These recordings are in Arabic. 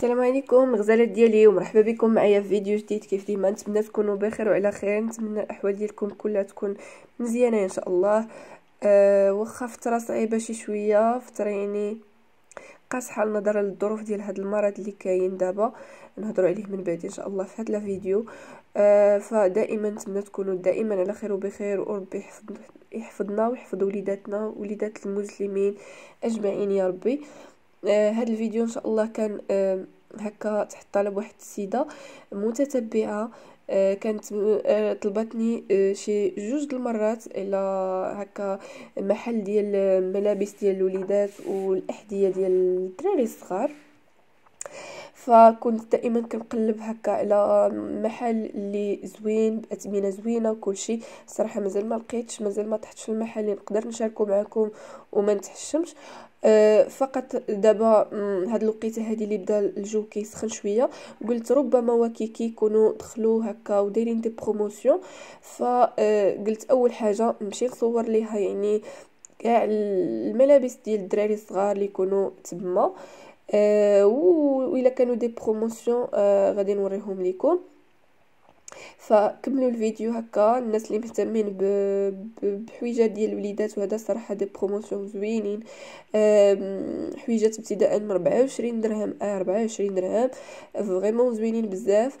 السلام عليكم غزالات ديالي ومرحبا بكم معايا في فيديو جديد. كيف ديما نتمنى تكونوا بخير وعلى خير. نتمنى الأحوال ديالكم كلها تكون مزيانة إن شاء الله. أه واخا فترة صعيبة شي شوية فترة يعني قاصحة نظرا للظروف ديال هذا المرض اللي كاين دابا. نهضروا عليه من بعد إن شاء الله في هذا الفيديو أه فدائما نتمنى تكونوا دائما على خير وبخير وربي يحفظ يحفظنا ويحفظ وليداتنا وليدات المسلمين أجمعين يا ربي. آه الفيديو إن شاء الله كان آه هكا تحت طلب واحد السيدة متتبعة. آه كانت آه طلبتني آه شي جوج المرات إلى هكا محل ديال الملابس ديال الوليدات والأحذية ديال الدراري الصغار. فكنت دائما كنقلب هكا على محل اللي زوين باثمنه زوينة وكلشي صراحة مازال ما لقيتش مازال ما طحتش في المحل اللي نقدر نشاركو معكم وما نتحشمش. أه فقط دابا هاد الوقيتة هادي اللي بدا الجو كيسخن شوية. قلت ربما وكيكي يكونوا دخلوا هكا ودايرين des promotions. فقلت أه أول حاجة نمشي نصور ليها يعني كاع الملابس ديال الدراري الصغار اللي يكونوا تما. أه و كانوا des promotions أه غادي نوريهم لكم فكملوا الفيديو هكا. الناس اللي مهتمين بحويجة ديال الوليدات وهذا صراحة des promotions زوينين. حويجات ابتداء من 24 درهم 24 درهم. vraiment زوينين بزاف.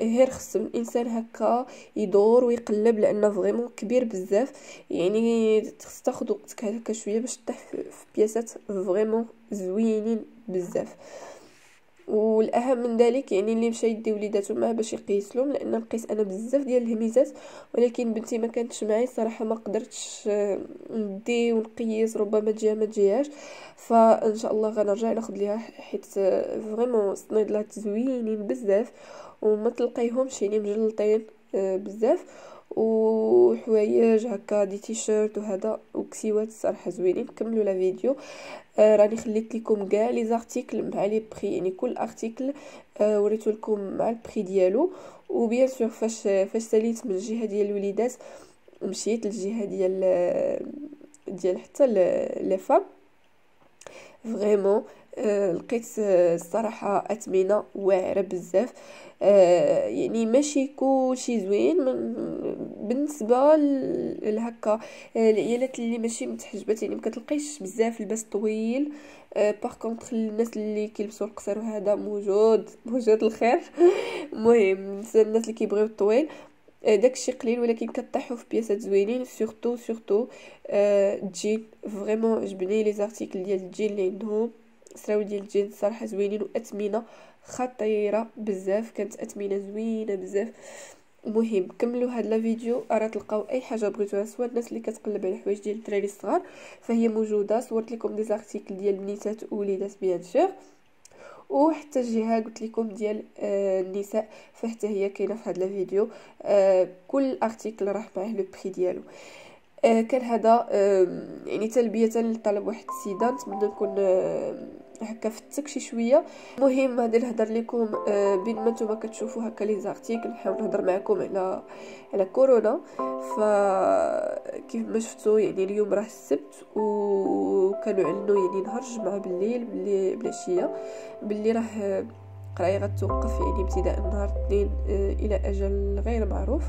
غير خص الإنسان هكا يدور ويقلب لأنه vraiment كبير بزاف. يعني خص تاخذ وقتك هكا شوية باش تطيح في بياسات vraiment زوينين بزاف. والأهم من ذلك يعني اللي مشى يدي وليداتو معاه باش يقيس لهم لأن نقيس أنا بزاف ديال الهميزات ولكن بنتي ما كانتش معايا صراحة ما قدرتش ندي ونقيس ربما تجيها ما تجيهاش. فإن شاء الله غنرجع ناخذ ليها حيت vraiment سنيدلات زوينين بزاف وما تلقيهمش يعني مجلطين آه، بزاف. وحوايج هكا des t-shirts وهذا وكسيوات الصراحه زوينين كملوا la vidéo. آه راني خليت لكم كاع les articles مع les prix يعني كل article آه وريتو لكم مع ال prix ديالو. و bien sûr فاش فاش ساليت من الجهة ديال الوليدات مشيت للجهة ديال ديال حتى les femmes vraiment آه لقيت الصراحة اثمنه واعرة بزاف. آه يعني ماشي كلشي زوين من بالنسبة لهكا آه، العيالات اللي ماشي متحجبات يعني ما بزاف لباس طويل. آه par contre الناس اللي كيلبسوا القصير وهذا موجود موجود الخير. المهم الناس اللي كيبغيو الطويل آه داكشي قليل ولكن كطيحوا في بياسات زوينين surtout surtout آه jean vraiment عجبني les articles ديال الجين اللي عندهم سراول ديال الجين صراحة زوينين واثمنه خطيرة بزاف كانت اثمنه زوينة بزاف. مهم كملوا هاد la vidéo راه تلقاو أي حاجة بغيتوها سواء الناس اللي كتقلب على حوايج ديال الدراري الصغار فهي موجودة. صورت لكم des articles ديال البنيتات ووليدات bien sûr وحتى الجهه قلت لكم ديال آه النساء فحتى هي كاينة في هذا الفيديو آه كل article راه معاه le prix ديالو. آه كان هذا يعني تلبية لطلب واحد السيدة. نتمنى نكون هكا فتك شي شوية. المهم غادي نهضر لكم بين ما نتوما كتشوفوا هكا لي زارتيكل نحاول نهضر معكم على على كورونا. ف كيف ما شفتوا يعني اليوم راه السبت وكانوا اعلنوا يعني نهار الجمعة بالليل باللي بالعشيه باللي راه قراية غتوقف يعني ابتداء نهار الاثنين آه إلى أجل غير معروف.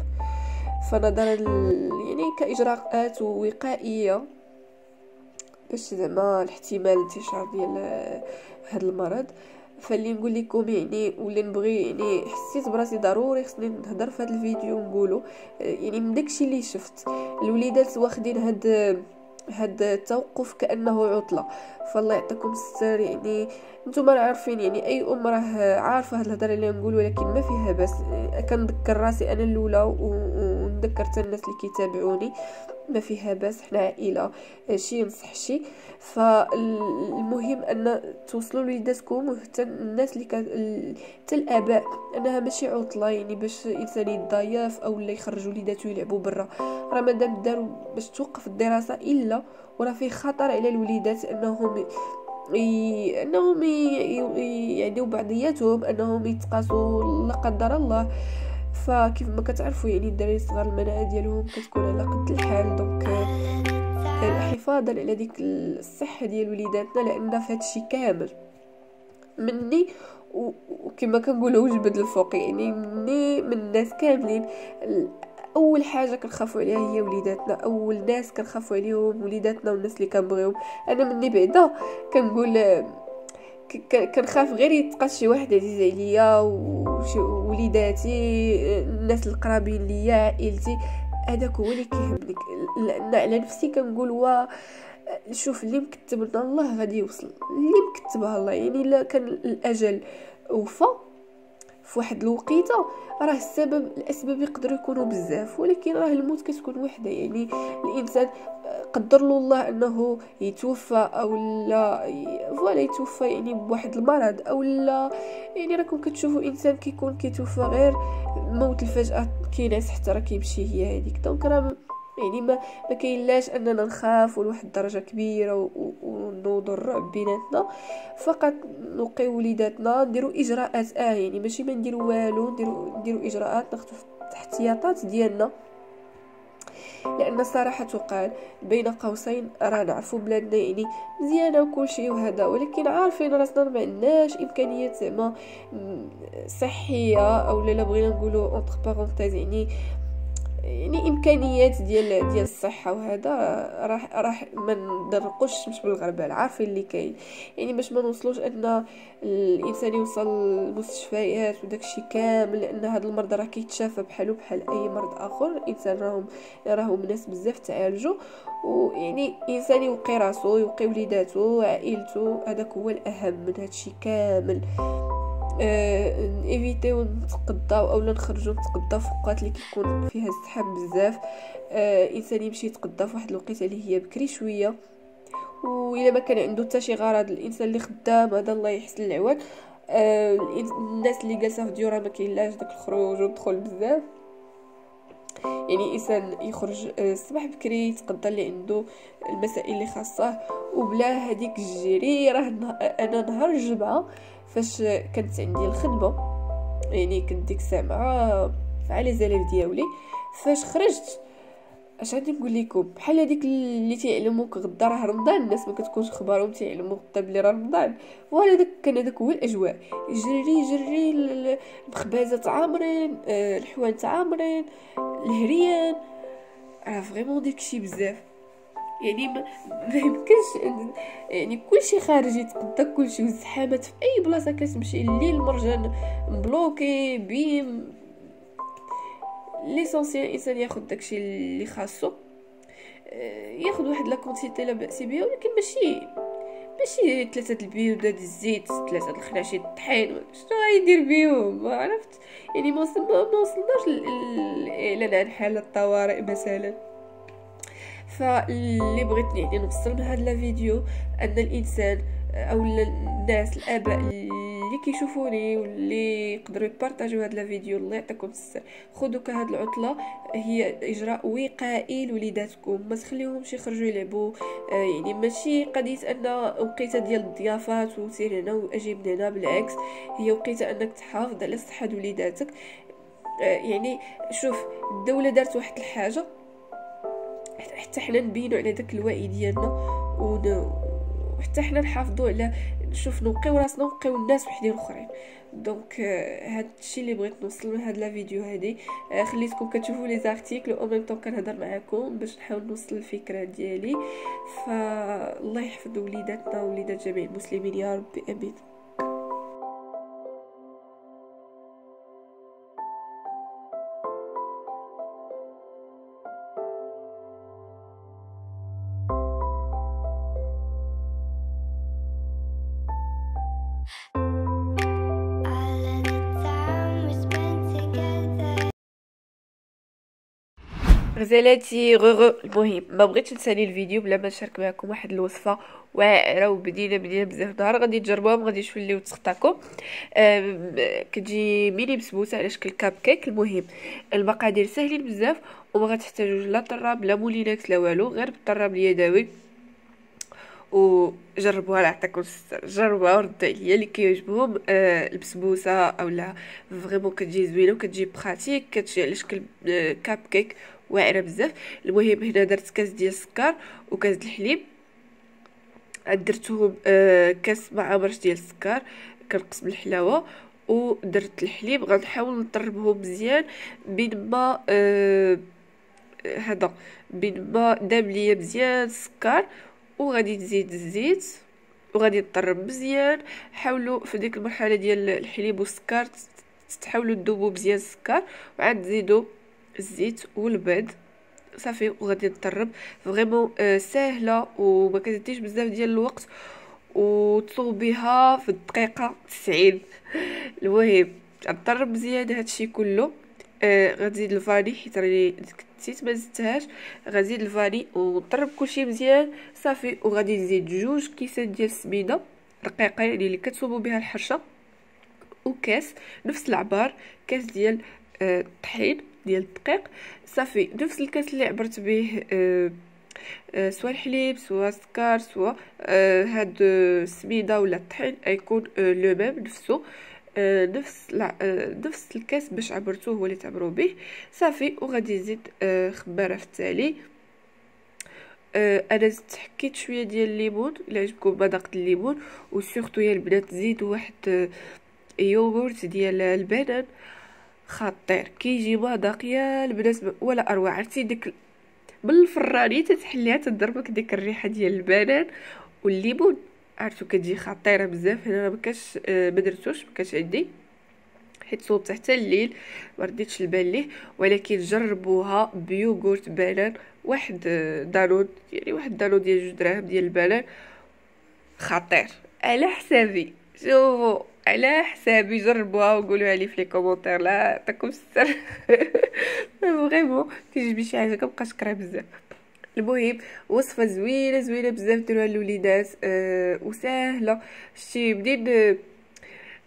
فنظرا يعني كإجراءات وقائيه باش زعما الاحتمال انتشار ديال هذا المرض. فاللي نقول لكم يعني واللي نبغي يعني حسيت براسي ضروري خصني نهضر في هذا الفيديو ونقوله يعني من داكشي اللي شفت الوليدات واخدين هاد هاد التوقف كأنه عطلة. فالله يعطيكم الستر يعني نتوما عارفين يعني أي أم راه عارفة هاد الهضرة اللي نقول ولكن ما فيها بس كنذكر راسي أنا الأولى ونذكر حتى الناس اللي كيتابعوني ما فيها بس حنا عائله شي ينصح شي. فالمهم أن توصلوا لوليداتكم وحتى الناس اللي كان حتى الآباء أنها ماشي عطله يعني باش الإنسان يتضايف أو لا يخرجوا وليداتو يلعبوا برا. راه مادام داروا باش توقف الدراسة إلا وراه فيه خطر على الوليدات أنهم ي... أنهم يعديو بعضياتهم أنهم يتقاسوا لا قدر الله. فكيف ما كتعرفوا يعني الدراري الصغار المناعه ديالهم كتكون على قد الحال دونك حفاظا على ديك الصحة ديال وليداتنا لأن في هادشي كامل. مني وكما كنقولوا وجبد الفوق يعني مني من الناس كاملين. أول حاجة كنخافوا عليها هي وليداتنا أول ناس كنخافوا عليهم وليداتنا والناس اللي كنبغيهم. أنا مني بعدا كنقول كنخاف غير يتقاس شي واحد عزيز عليا ووليداتي الناس القرابين ليا عائلتي. هذاك هو اللي كيهمني لأن على نفسي كنقول وا شوف اللي مكتب الله غادي يوصل. اللي مكتبها الله يعني الا كان الأجل وفى في واحد الوقيته. راه السبب الأسباب يقدروا يكونوا بزاف ولكن راه الموت كتكون وحده. يعني الإنسان قدر له الله أنه يتوفى أو لا voilà يتوفى يعني بواحد المرض أو لا. يعني راكم كتشوفوا إنسان كيكون كيتوفى غير موت الفجأة كاين حتى راه كيمشي هي هذيك. donc راه يعني ما ما كاينلاش أننا نخاف لواحد الدرجه كبيرة ونوضوا الرعب بيناتنا. فقط نوقيو وليداتنا نديرو إجراءات. آه يعني ماشي ما نديرو والو نديرو نديرو إجراءات ناخذ الاحتياطات ديالنا. لأن الصراحة تقال بين قوسين راه نعرفوا بلادنا يعني مزيانة وكل شيء وهذا ولكن عارفين راسنا ما عندناش إمكانيات زعما صحية أو لا بغينا نقولوا entre parenthèses يعني يعني إمكانيات ديال ديال الصحة وهذا راه راه ما ندرقوش مش بالغربال عارفين اللي كاين. يعني باش ما نوصلوش أن الإنسان يوصل للمستشفيات وداكشي كامل لأن هذا المرض راه كيتشافى بحالو بحال أي مرض آخر الإنسان راهم راهم ناس بزاف تعالجوا ويعني انسان يوقي راسو يوقي وليداتو عائلته هذاك هو الأهم من هادشي كامل. évitez-و نتقداو اولا نخرجوا نتقداو في اوقات اللي كيكون فيها الزحام بزاف. آه إنسان يمشي يتقدى في واحد الوقيتة اللي هي بكري شوية. الا ما كان عنده حتى شي غرض الإنسان اللي خدام هذا الله يحسن العوان. آه الناس اللي جالسة في ديورها ما كاينلاش داك الخروج والدخول بزاف. يعني إنسان يخرج الصباح بكري يتقدى اللي عنده المسائل اللي خاصه. وبلا هذيك الجري راه أنا نهار الجمعة فاش كانت عندي الخدمة يعني كنت ديك الساعة مع لي زاليف ديالي فاش خرجت اش غادي نقول لكم؟ بحال هذيك اللي تيعلموك غدا راه رمضان الناس ما كتكونش خبارهم تيعلموك غدا بلي راه رمضان. ولا داك كان هذاك هو الأجواء. جري جري المخبزات عامرين آه، الحوانت عامرين الهريان. راه vraiment داكشي بزاف. يعني ما, يمكنش يعني كلشي خارج يتقدى كلشي والزحامات في أي بلاصة كتمشي الليل مرجان مبلوكي BIM. l'essentiel الانسان ياخذ داكشي اللي خاصو. آه، ياخذ واحد la quantité لا باس بها ولكن ماشي ماشي ثلاثة البيض ديال الزيت ثلاثة الخناشي الطحين شنو غيدير بيهم؟ ما عرفت. يعني ما وصلناش الاعلان عن حاله الطوارئ مثلا. فاللي بغيت يعني نوصل من الفيديو أن الإنسان أو الناس الآباء اللي كيشوفوني واللي يقدروا يبارطاجيو هذا الفيديو الله يعطيكم السر. خذوا كهاد العطلة هي إجراء وقائي لوليداتكم. ما تخليوهمش يخرجوا يلعبوا. آه يعني ماشي قضية أن وقيته ديال الضيافات وسير هنا واجيب هنا بالعكس هي وقيته أنك تحافظ على صحة وليداتك. آه يعني شوف الدولة دارت واحد الحاجة حتى حنا نبينوا على داك الوعي ديالنا وحتى حنا نحافظوا على نشوف نوقيو راسنا ونوقيو الناس وحدين اخرين. donc هاد الشيء اللي بغيت نوصل من هاد la vidéo هادي. آه، خليتكم كتشوفوا les articles au même temps كنهضر معاكم باش نحاول نوصل الفكرة ديالي. فالله يحفظ وليداتنا ووليدات جميع المسلمين يا ربي آمين. غزالاتي غغ المهم ما بغيتش نسالي الفيديو بلا ما نشارك معكم واحد الوصفة واعرة وبديلة بديلة بزاف نهار غادي تجربوهم غادي توليو ما تخطاكم كتجي ميني بسبوسة على شكل كاب كيك. المهم المقادير ساهلين بزاف وما غتحتاجوش لا طراب لا Moulinex لا والو. غير بالطراب اليدوي وجربوها لأ عطاكم جربوها وردوا عليا. اللي كيعجبهم آه البسبوسة أولا. vraiment كتجي زوينة وكتجي pratique. كتجي على شكل آه كاب كيك واعرة بزاف. المهم هنا درت كاس ديال السكر وكاس الحليب. درتهم آه كاس مع برش ديال السكر كنقص بالحلاوه ودرت الحليب. غنحاول نطربه مزيان بين ما آه هذا بين ما داب ليا مزيان السكر وغادي نزيد الزيت وغادي نطرب مزيان. حاولوا في ديك المرحلة ديال الحليب والسكر تحاولوا تذوبوا مزيان السكر وعاد تزيدوا الزيت والبيض. صافي وغادي نطرب فريمون آه ساهلة وما كتديش بزاف ديال الوقت. وتصوبيها في الدقيقة 90 المهم نطرب مزيان هادشي كله. آه غنزيد الفاني حيت راني نسيت ما زدتهاش. غنزيد الفاني ونطرب كلشي مزيان. صافي وغادي نزيد جوج كيسان ديال السميده رقيقه يعني اللي كتصوبوا بها الحرشة. وكاس نفس العبار كاس ديال الطحين آه ديال الدقيق. صافي نفس الكاس اللي عبرت به آه آه سواء الحليب سواء السكر سواء آه هاد السميده ولا الطحين غيكون لو ميم نفسه آه نفس آه نفس الكاس باش عبرتوه هو اللي تعبروا به صافي وغادي نزيد خمارة في التالي. أنا زدت حكيت شوية ديال الليمون إلا عجبكم مذاق الليمون. و surtout يا البنات زيدوا واحد يوغورت ديال البنان. خطير. كيجي مذاق يا البنات ولا أروع. عرفتي ديك بالفران تتحليها تضربك ديك الريحة ديال البنان والليمون. عرفتو كتجي خطيرة بزاف. هنا ما كانش ما درتوش ما كانش عندي. حيت صوبت حتى الليل ما رديتش البال ليه. ولكن جربوها ب yaourt banane. واحد دانون يعني واحد دانون ديال جوج دراهم ديال البنان. خطير. على حسابي. شوفوا على حسابي جربوها وقولوا لي في les commentaires لا عطاكم السر. vraiment كيعجبني شي حاجة كنبقى شكرها بزاف. المهم وصفة زوينة زوينة بزاف ديروها الوليدات أه وسهله شتي منين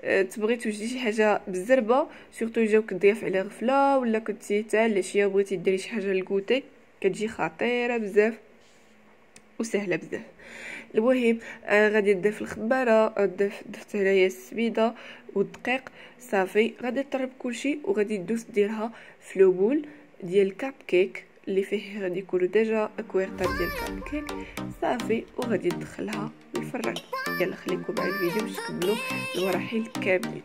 أه تبغي توجدي شي حاجة بالزربة surtout جاوك ضياف على غفلة ولا كنتي حتى العشيه بغيتي ديري شي حاجة لل goûter كتجي خطيرة بزاف. وسهلة بزاف. المهم آه غادي نضيف الخمارة نضيف ضفت هنايا السميده والدقيق صافي. غادي نطرب كلشي وغادي ندوز نديرها في لو ديال الكاب كيك اللي فيه غادي يكونوا déjà كويغطات ديال الكاب كيك صافي. وغادي ندخلها للفران. يلا خليكم مع الفيديو باش تكملوا المراحل كاملين.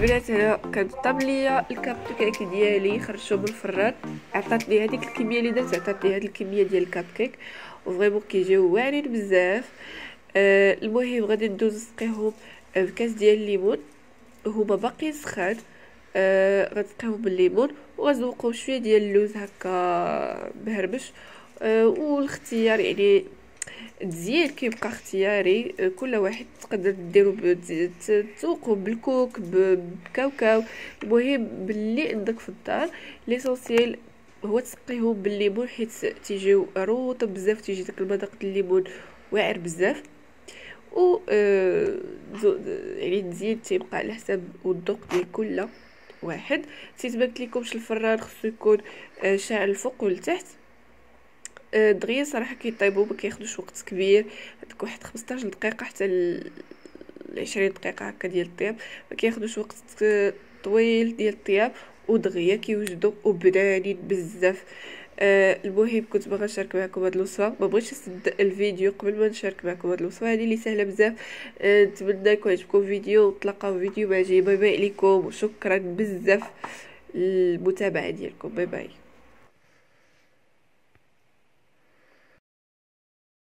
البنات هنا كنطاب ليا الكاب كيك ديالي خرجته من الفران عطاتني هذيك الكمية اللي درت عطاتني هذه الكمية ديال ال cupcake و vraiment كيجيو واعرين بزاف. آه المهم غادي ندوز نسقيهم بكاس ديال الليمون هما باقي سخان. آه غنسقيهم بالليمون وغنزوقهم شوية ديال اللوز هكا مهرمش آه والاختيار يعني التزيين كيبقى اختياري كل واحد تقدر ديرو تذوقو بالكوك بكاوكاو. المهم باللي عندك في الدار ليسونسيال هو تسقيهم بالليمون حيت تيجيو روطب بزاف تيجي داك المذاق الليمون واعر بزاف. و آه يعني الزيت تيبقى على حساب الذوق ديال كل واحد. تيتبان لكمش الفران خصو يكون آه شاعل الفوق والتحت. دغيا صراحة كيطيبوا ما كياخذوش وقت كبير هذاك واحد 15 دقيقة حتى ل 20 دقيقة هكا ديال الطياب. ما كياخذوش وقت طويل ديال الطياب ودغيا كيوجدوا وبنانين بزاف. آه المهم كنت باغا نشارك معكم هاد الوصفة. ما بغيتش نسد الفيديو قبل ما نشارك معكم هاد الوصفة. هذه اللي سهلة بزاف. آه نتمنى يكون عجبكم الفيديو ونتلاقاو فيديو. جاي bye bye عليكم وشكرا بزاف المتابعه ديالكم. bye bye.